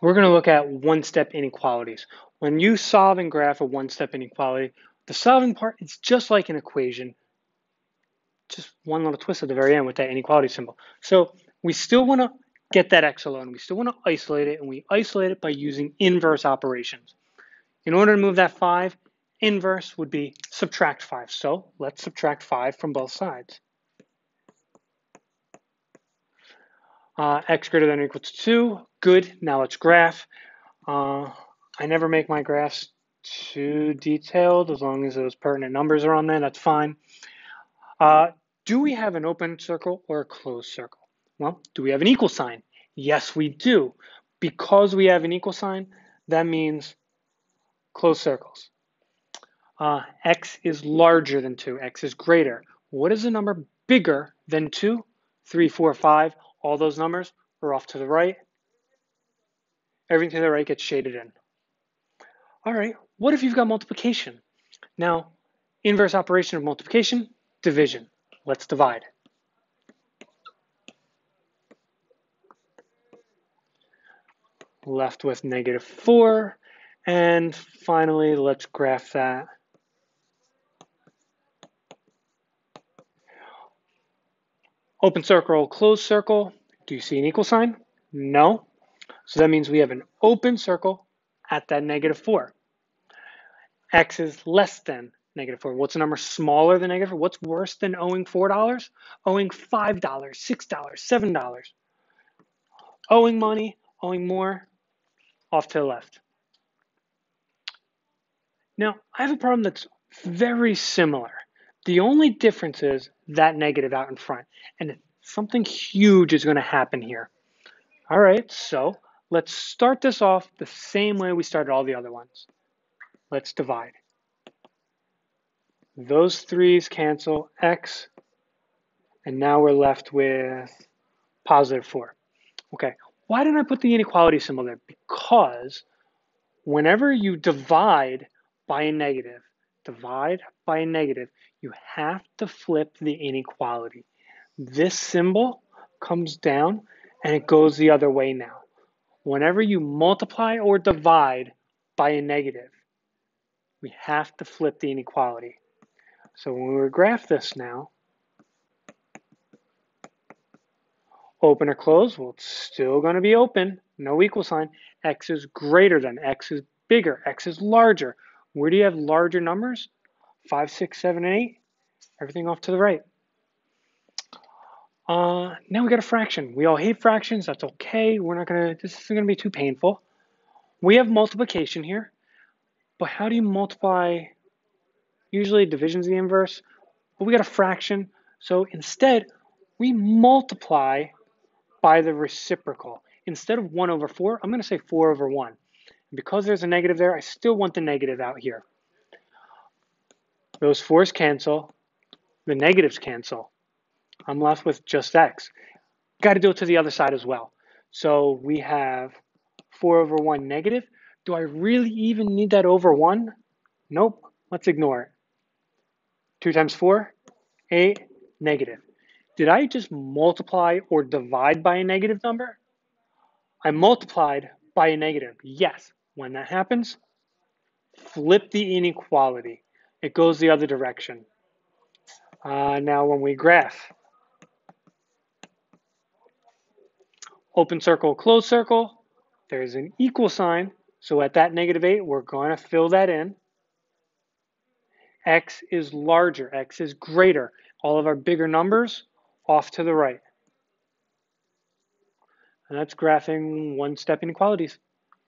we're going to look at one-step inequalities. When you solve and graph a one-step inequality, the solving part is just like an equation, just one little twist at the very end with that inequality symbol. So we still want to get that x alone. We still want to isolate it, and we isolate it by using inverse operations. In order to move that 5, inverse would be subtract 5. So let's subtract 5 from both sides. Uh, x greater than or equal to 2. Good. Now let's graph. Uh, I never make my graphs too detailed as long as those pertinent numbers are on there. That's fine. Uh, do we have an open circle or a closed circle? Well, do we have an equal sign? Yes, we do. Because we have an equal sign, that means closed circles. Uh, x is larger than 2. x is greater. What is a number bigger than 2? 3, 4, 5. All those numbers are off to the right. Everything to the right gets shaded in. All right, what if you've got multiplication? Now, inverse operation of multiplication, division. Let's divide. Left with negative 4. And finally, let's graph that. Open circle, closed circle. Do you see an equal sign? No. So that means we have an open circle at that negative 4. X is less than negative 4. What's a number smaller than negative 4? What's worse than owing $4? Owing $5, $6, $7. Owing money, owing more, off to the left. Now, I have a problem that's very similar. The only difference is that negative out in front. And something huge is going to happen here. All right, so let's start this off the same way we started all the other ones. Let's divide. Those threes cancel x, and now we're left with positive 4. Okay, why didn't I put the inequality symbol there? Because whenever you divide by a negative, divide by a negative, you have to flip the inequality. This symbol comes down and it goes the other way now. Whenever you multiply or divide by a negative, we have to flip the inequality. So when we graph this now, open or close, well, it's still going to be open, no equal sign. X is greater than, X is bigger, X is larger. Where do you have larger numbers? 5, 6, 7, and 8. Everything off to the right. Uh, now we got a fraction. We all hate fractions. That's okay. We're not going to, this isn't going to be too painful. We have multiplication here. But how do you multiply? Usually division's the inverse. But we got a fraction. So instead, we multiply by the reciprocal. Instead of 1 over 4, I'm going to say 4 over 1. Because there's a negative there, I still want the negative out here. Those 4's cancel. The negatives cancel. I'm left with just x. Got to do it to the other side as well. So we have 4 over 1 negative. Do I really even need that over 1? Nope. Let's ignore it. 2 times 4, 8, negative. Did I just multiply or divide by a negative number? I multiplied by a negative. Yes. When that happens, flip the inequality. It goes the other direction. Uh, now when we graph, open circle, closed circle, there's an equal sign. So at that negative 8, we're going to fill that in. x is larger, x is greater. All of our bigger numbers off to the right. And that's graphing one-step inequalities.